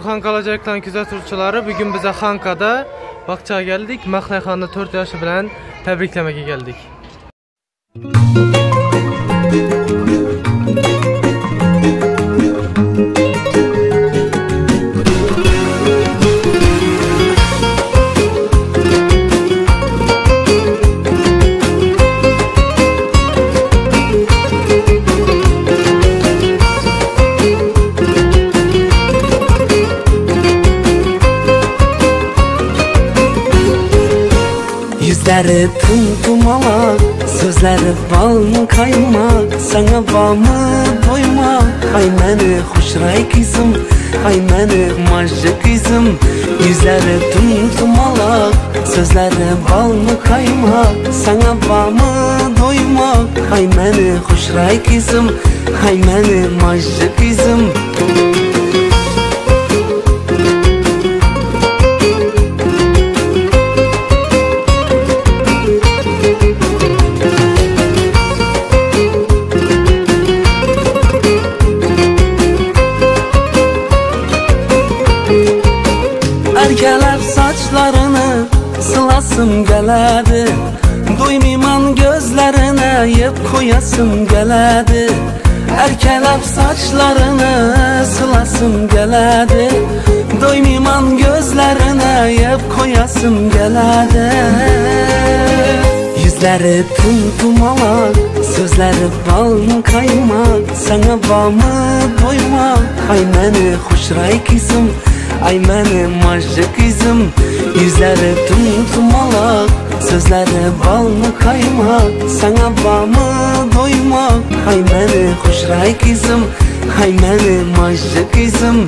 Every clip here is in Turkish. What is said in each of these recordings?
Xankalacakların güzel turçuları bugün bize Xankada Bakçağa geldik. Maxnay xanını 4 yaşı bilen təbrikləməyə geldik. Yüzleri tumtumalak Sözleri bal mı kaymak Sana bal mı doymak Ay meni hoşray kızım Ay meni majı kızım. Yüzleri tumtumalak Sözleri bal mı kaymak Sana bal mı doymak Ay meni hoşray kızım Ay meni majı kızım Erkeler saçlarını sılasım geledi. Duymayman gözlerine yep koyasım geledi. Erkeler saçlarını sılasım geledi. Doymayman gözlerine yep koyasım geledi. Yüzleri tumtumalak Sözleri bal kaymak? Sana bal mı doymak? Ay meni hoşray kızım ай мәні мажық изім Yüzləri tumtumalaq Sözləri balını qaymaq Sənə bamı doymaq Hay məni xuşray qizim Hay məni мажы izim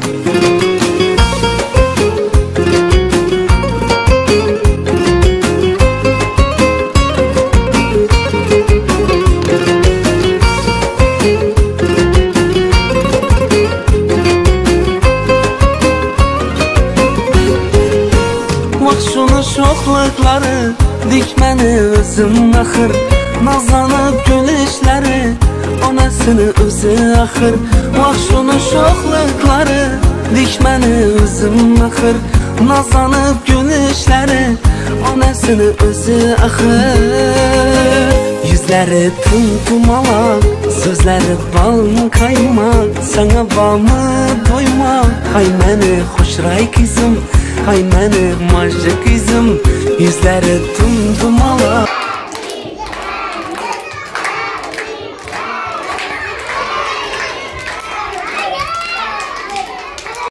çoxluqları Dikməni özüm axır. Nazlanıb gülüşləri O nəsini özü axır. Vahşunun çoxluqları Dikməni özüm axır. Nazlanıb gülüşləri O nəsini özü axır. Yüzləri tüm tumalaq Sözləri balın qaymaq Sənə vamı doymaq Ay məni xoşray qızım. Kızım Ay məni majı kızım Yüzləri tumtumalak